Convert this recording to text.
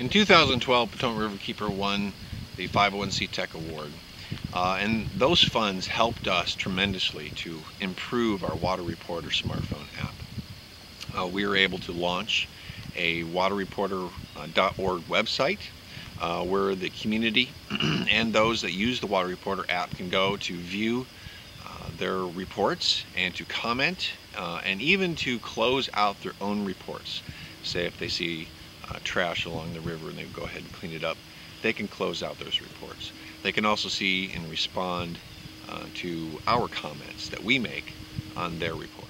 In 2012, Potomac Riverkeeper won the 501c Tech Award. Uh, and those funds helped us tremendously to improve our Water Reporter smartphone app. Uh, we were able to launch a waterreporter.org website uh, where the community and those that use the Water Reporter app can go to view uh, their reports and to comment uh, and even to close out their own reports. Say if they see uh, trash along the river and they go ahead and clean it up, they can close out those reports. They can also see and respond uh, to our comments that we make on their report.